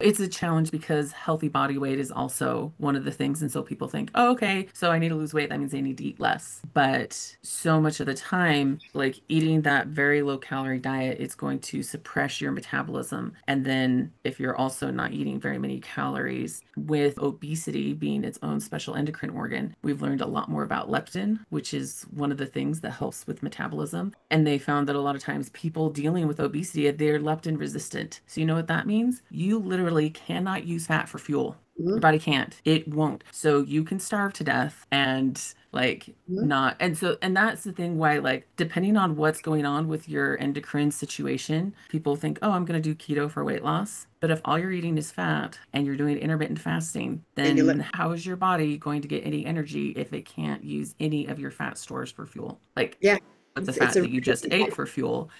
It's a challenge because healthy body weight is also one of the things. And so people think, oh, okay, so I need to lose weight. That means I need to eat less. But so much of the time, like eating that very low calorie diet, it's going to suppress your metabolism. And then if you're also not eating very many calories, with obesity being its own special endocrine organ, we've learned a lot more about leptin, which is one of the things that helps with metabolism. And they found that a lot of times people dealing with obesity, they're leptin resistant. So you know what that means? You literally literally cannot use fat for fuel. Mm-hmm. Your body can't. It won't. So you can starve to death and like mm-hmm. not and so and that's the thing why like depending on what's going on with your endocrine situation people think oh i'm going to do keto for weight loss but if all you're eating is fat and you're doing intermittent fasting then let- how is your body going to get any energy if it can't use any of your fat stores for fuel like yeah the fat that you just ate for fuel